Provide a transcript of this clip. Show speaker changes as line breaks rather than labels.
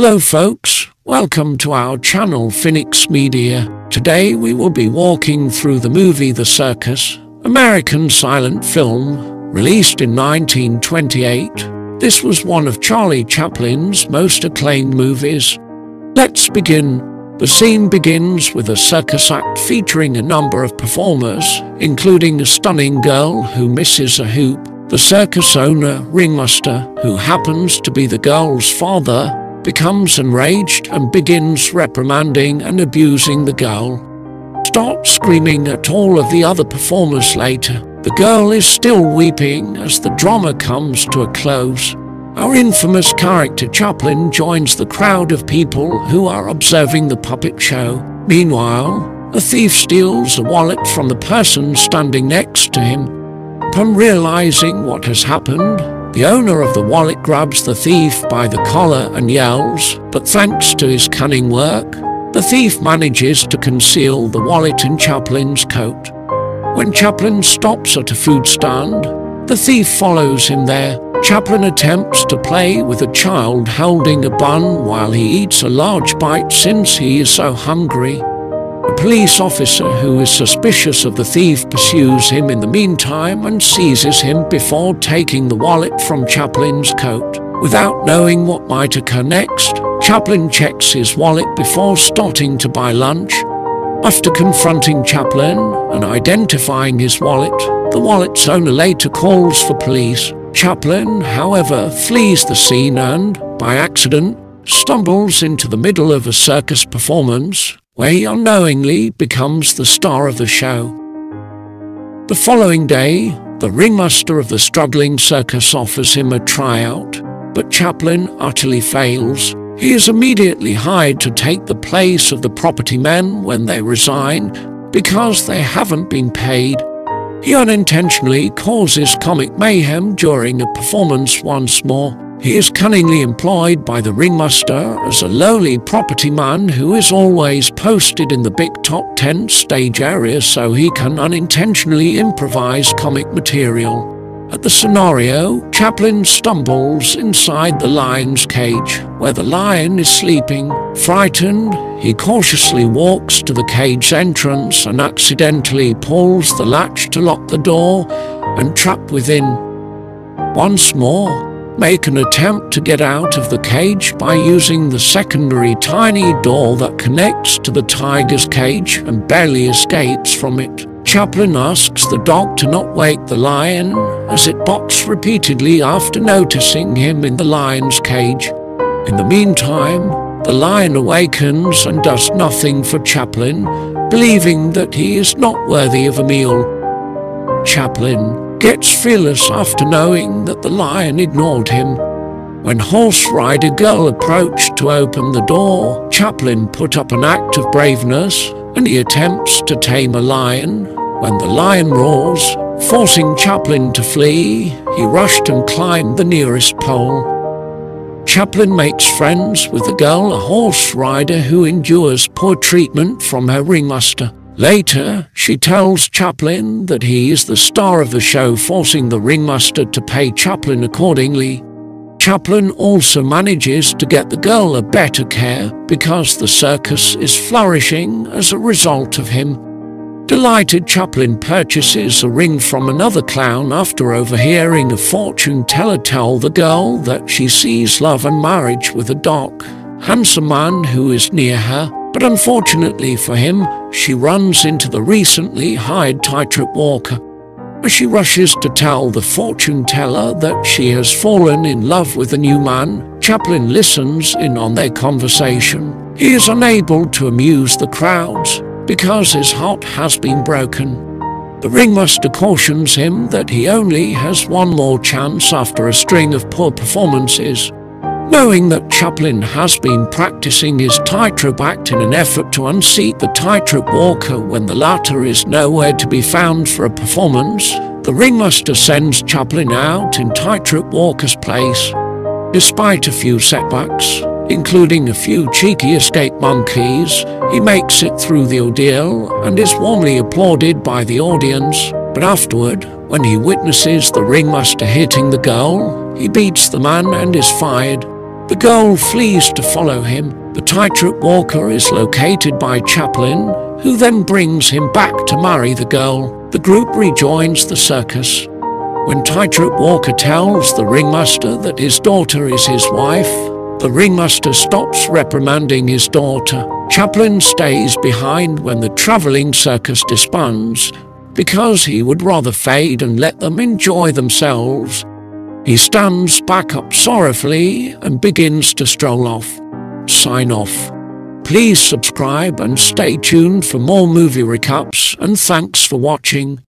Hello folks, welcome to our channel Phyniks Media. Today we will be walking through the movie The Circus, American silent film, released in 1928. This was one of Charlie Chaplin's most acclaimed movies. Let's begin. The scene begins with a circus act featuring a number of performers, including a stunning girl who misses a hoop, the circus owner, Ringmaster, who happens to be the girl's father, becomes enraged and begins reprimanding and abusing the girl. Starts screaming at all of the other performers later. The girl is still weeping as the drama comes to a close. Our infamous character Chaplin joins the crowd of people who are observing the puppet show. Meanwhile, a thief steals a wallet from the person standing next to him. Upon realizing what has happened, the owner of the wallet grabs the thief by the collar and yells, but thanks to his cunning work, the thief manages to conceal the wallet in Chaplin's coat. When Chaplin stops at a food stand, the thief follows him there. Chaplin attempts to play with a child holding a bun while he eats a large bite since he is so hungry. Police officer who is suspicious of the thief pursues him in the meantime and seizes him before taking the wallet from Chaplin's coat. Without knowing what might occur next, Chaplin checks his wallet before starting to buy lunch. After confronting Chaplin and identifying his wallet, the wallet's owner later calls for police. Chaplin, however, flees the scene and, by accident, stumbles into the middle of a circus performance where he unknowingly becomes the star of the show. The following day, the ringmaster of the struggling circus offers him a tryout, but Chaplin utterly fails. He is immediately hired to take the place of the property men when they resign because they haven't been paid. He unintentionally causes comic mayhem during a performance once more. He is cunningly employed by the ringmaster as a lowly property man who is always posted in the big top tent stage area so he can unintentionally improvise comic material. At the scenario, Chaplin stumbles inside the lion's cage, where the lion is sleeping. Frightened, he cautiously walks to the cage entrance and accidentally pulls the latch to lock the door and trap within. Once more, make an attempt to get out of the cage by using the secondary tiny door that connects to the tiger's cage and barely escapes from it. Chaplin asks the dog to not wake the lion as it barks repeatedly after noticing him in the lion's cage. In the meantime, the lion awakens and does nothing for Chaplin, believing that he is not worthy of a meal. Chaplin gets fearless after knowing that the lion ignored him. When Horse Rider Girl approached to open the door, Chaplin put up an act of braveness and he attempts to tame a lion. When the lion roars, forcing Chaplin to flee, he rushed and climbed the nearest pole. Chaplin makes friends with a girl, a horse rider who endures poor treatment from her ringmaster. Later, she tells Chaplin that he is the star of the show, forcing the ringmaster to pay Chaplin accordingly. Chaplin also manages to get the girl a better care because the circus is flourishing as a result of him. Delighted, Chaplin purchases a ring from another clown after overhearing a fortune teller tell the girl that she sees love and marriage with a dark, handsome man who is near her. But unfortunately for him, she runs into the recently hired tightrope walker. As she rushes to tell the fortune teller that she has fallen in love with a new man, Chaplin listens in on their conversation. He is unable to amuse the crowds because his heart has been broken. The ringmaster cautions him that he only has one more chance after a string of poor performances. Knowing that Chaplin has been practicing his tightrope act in an effort to unseat the tightrope walker when the latter is nowhere to be found for a performance, the ringmaster sends Chaplin out in tightrope walker's place. Despite a few setbacks, including a few cheeky escape monkeys, he makes it through the ordeal and is warmly applauded by the audience. But afterward, when he witnesses the ringmaster hitting the girl, he beats the man and is fired. The girl flees to follow him. The tightrope walker is located by Chaplin, who then brings him back to marry the girl. The group rejoins the circus. When Tightrope Walker tells the ringmaster that his daughter is his wife, the ringmaster stops reprimanding his daughter. Chaplin stays behind when the travelling circus disbands because he would rather fade and let them enjoy themselves. He stands back up sorrowfully and begins to stroll off. Sign off. Please subscribe and stay tuned for more movie recaps and thanks for watching.